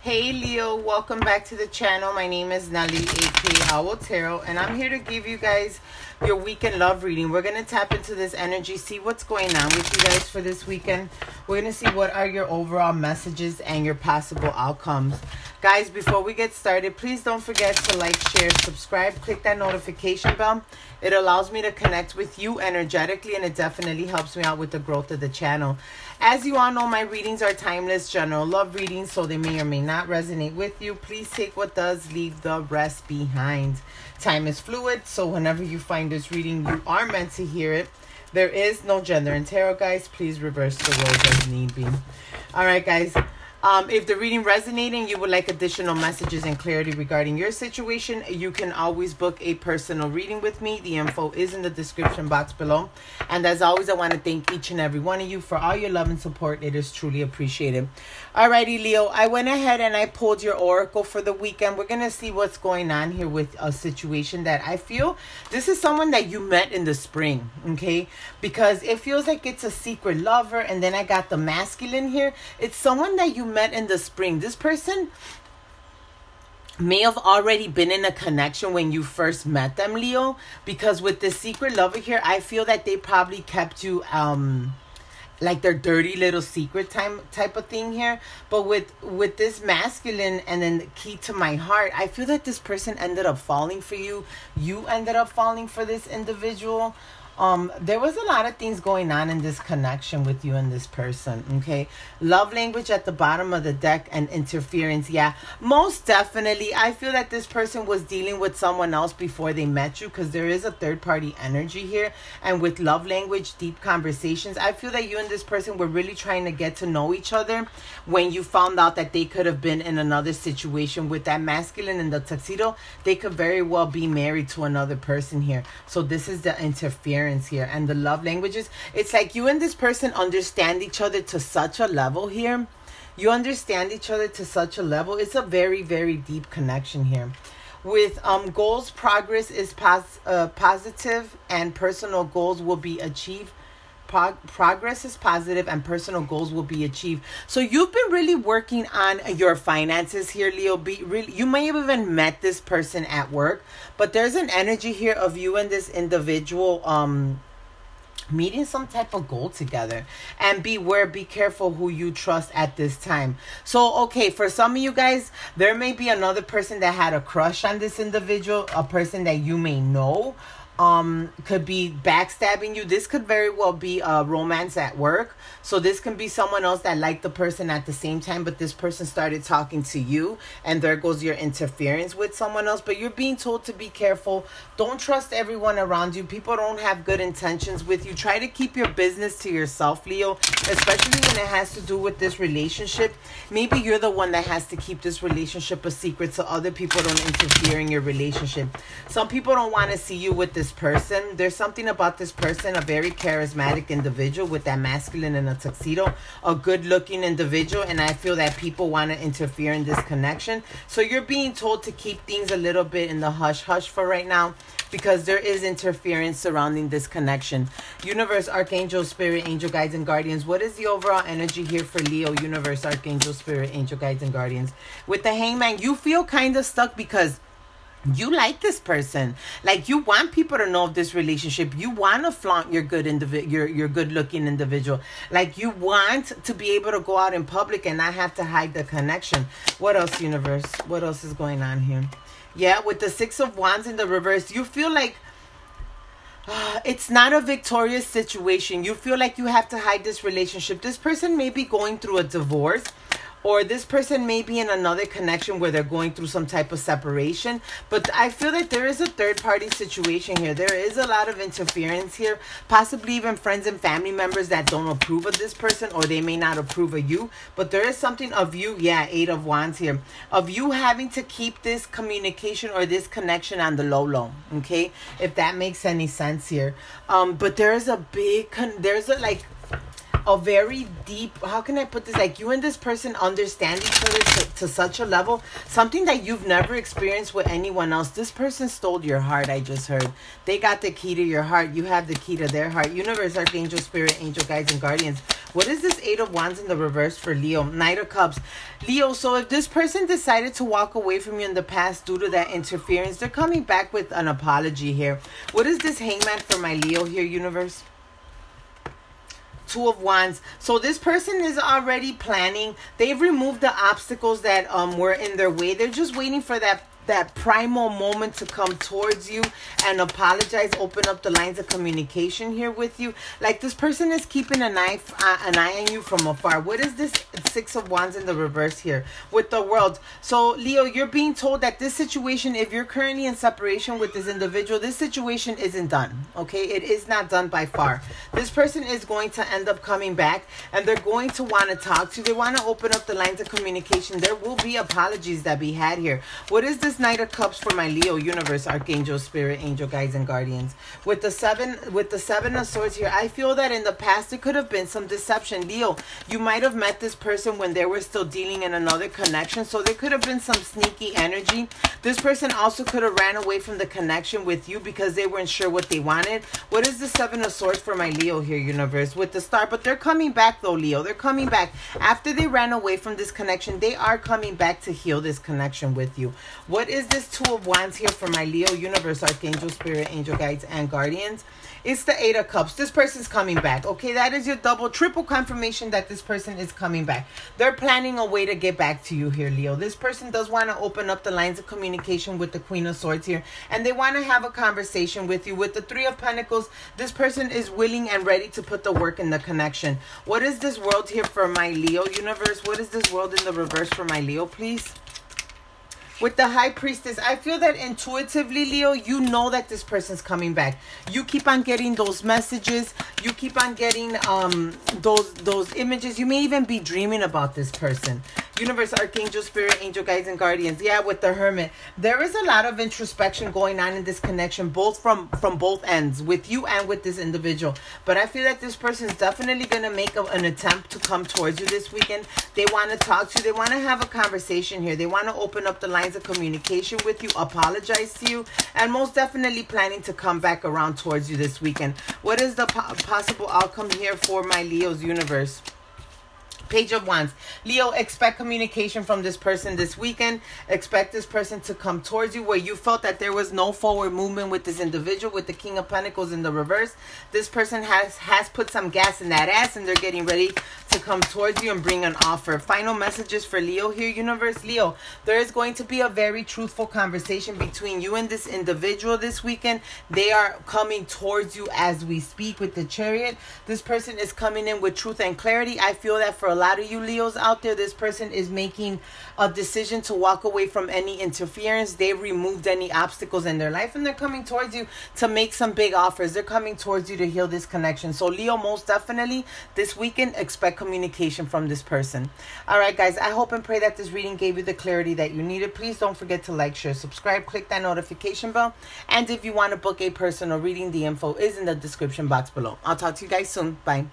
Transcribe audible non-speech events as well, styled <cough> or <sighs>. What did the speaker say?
Hey Leo, welcome back to the channel. My name is Nelly, aka Owl Tarot, and I'm here to give you guys your weekend love reading. We're gonna tap into this energy, see what's going on with you guys for this weekend. We're gonna see what are your overall messages and your possible outcomes. Guys, before we get started, please don't forget to like, share, subscribe, click that notification bell. It allows me to connect with you energetically and it definitely helps me out with the growth of the channel. As you all know, my readings are timeless, general love readings, so they may or may not resonate with you. Please take what does, leave the rest behind. Time is fluid, so whenever you find this reading, you are meant to hear it. There is no gender in tarot, guys. Please reverse the roles as need be. All right, guys. Um, if the reading resonating, you would like additional messages and clarity regarding your situation, you can always book a personal reading with me. The info is in the description box below. And as always, I want to thank each and every one of you for all your love and support. It is truly appreciated. Alrighty, Leo, I went ahead and I pulled your oracle for the weekend. We're going to see what's going on here with a situation that I feel this is someone that you met in the spring, okay? Because it feels like it's a secret lover. And then I got the masculine here. It's someone that you met in the spring. This person may have already been in a connection when you first met them, Leo, because with the secret lover here, I feel that they probably kept you um like their dirty little secret time type of thing here. But with with this masculine and then the key to my heart i feel that this person ended up falling for you. You ended up falling for this individual um there was a lot of things going on in this connection with you and this person okay? Love language at the bottom of the deck and interference yeah. Most definitely i feel that this person was dealing with someone else before they met you because there is a third party energy here. And with love language deep conversations i feel that you and this person were really trying to get to know each other when you found out that they could have been in another situation. With that masculine in the tuxedo they could very well be married to another person here. So this is the interference here and the love languages. It's like you and this person understand each other to such a level here. You understand each other to such a level. It's a very, very deep connection here. With um, goals, progress is pos- uh, positive and personal goals will be achieved Pro- progress is positive and personal goals will be achieved. So you've been really working on your finances here, Leo. Be really, you may have even met this person at work, but there's an energy here of you and this individual um meeting some type of goal together and beware be careful who you trust at this time so okay for some of you guys there may be another person that had a crush on this individual a person that you may know um could be backstabbing you. This could very well be a romance at work. So this can be someone else that liked the person at the same time but this person started talking to you and there goes your interference with someone else. But you're being told to be careful. Don't trust everyone around you. People don't have good intentions with you. Try to keep your business to yourself leo especially when it has to do with this relationship. Maybe you're the one that has to keep this relationship a secret so other people don't interfere in your relationship. Some people don't want to see you with this this person. There's something about this person, a very charismatic individual with that masculine in a tuxedo, a good looking individual, and I feel that people want to interfere in this connection. So you're being told to keep things a little bit in the hush hush for right now because there is interference surrounding this connection. Universe, Archangel, Spirit, Angel, Guides, and Guardians. What is the overall energy here for Leo, Universe, Archangel, Spirit, Angel, Guides, and Guardians? With the hangman, you feel kind of stuck because you like this person. Like you want people to know of this relationship. You want to flaunt your good individual your, your good looking individual. Like you want to be able to go out in public and not have to hide the connection. What else universe? What else is going on here? Yeah with the six of wands in the reverse you feel like uh, <sighs> it's not a victorious situation. You feel like you have to hide this relationship. This person may be going through a divorce or this person may be in another connection where they're going through some type of separation. But i feel that there is a third party situation here. There is a lot of interference here possibly even friends and family members that don't approve of this person or they may not approve of you. But there is something of you yeah eight of wands here of you having to keep this communication or this connection on the low low okay? If that makes any sense here. Um but there is a big con- there's a like a very deep how can i put this? Like you and this person understand each other to, to, such a level. Something that you've never experienced with anyone else. This person stole your heart i just heard. They got the key to your heart. You have the key to their heart. Universe archangel spirit angel guides and guardians. What is this eight of wands in the reverse for leo? Knight of cups. Leo so if this person decided to walk away from you in the past due to that interference they're coming back with an apology here. What is this hangman for my leo here universe two of wands. So this person is already planning. They've removed the obstacles that um were in their way. They're just waiting for that that primal moment to come towards you and apologize open up the lines of communication here with you. Like this person is keeping an eye uh, an eye on you from afar. What is this six of wands in the reverse here with the world? So leo you're being told that this situation if you're currently in separation with this individual this situation isn't done okay? It is not done by far. This person is going to end up coming back and they're going to want to talk to you. They want to open up the lines of communication. There will be apologies that be had here. What is this Knight of Cups for my Leo universe, Archangel, Spirit, Angel, Guides, and Guardians. With the seven, with the seven of swords here, I feel that in the past there could have been some deception. Leo, you might have met this person when they were still dealing in another connection, so there could have been some sneaky energy. This person also could have ran away from the connection with you because they weren't sure what they wanted. What is the seven of swords for my Leo here, universe? With the star, but they're coming back though, Leo. They're coming back after they ran away from this connection. They are coming back to heal this connection with you. What is this Two of Wands here for my Leo universe, Archangel, Spirit, Angel Guides, and Guardians? It's the Eight of Cups. This person's coming back. Okay, that is your double, triple confirmation that this person is coming back. They're planning a way to get back to you here, Leo. This person does want to open up the lines of communication with the Queen of Swords here, and they want to have a conversation with you. With the Three of Pentacles, this person is willing and ready to put the work in the connection. What is this world here for my Leo universe? What is this world in the reverse for my Leo, please? With the high priestess. I feel that intuitively leo you know that this person's coming back. You keep on getting those messages you keep on getting um those those images. You may even be dreaming about this person. Universe archangel spirit angel guides and guardians. Yeah with the hermit. There is a lot of introspection going on in this connection both from from both ends with you and with this individual. But i feel that this person is definitely going to make a, an attempt to come towards you this weekend. They want to talk to you. They want to have a conversation here. They want to open up the lines of communication with you apologize to you and most definitely planning to come back around towards you this weekend. What is the po possible outcome here for my leo's universe Page of Wands. Leo, expect communication from this person this weekend. Expect this person to come towards you where you felt that there was no forward movement with this individual with the King of Pentacles in the reverse. This person has has put some gas in that ass and they're getting ready to come towards you and bring an offer. Final messages for Leo here, universe. Leo, there is going to be a very truthful conversation between you and this individual this weekend. They are coming towards you as we speak with the chariot. This person is coming in with truth and clarity. I feel that for a lot of you Leos out there, this person is making a decision to walk away from any interference. They removed any obstacles in their life and they're coming towards you to make some big offers. They're coming towards you to heal this connection. So, Leo, most definitely this weekend, expect communication from this person. All right, guys, I hope and pray that this reading gave you the clarity that you needed. Please don't forget to like, share, subscribe, click that notification bell. And if you want to book a personal reading, the info is in the description box below. I'll talk to you guys soon. Bye.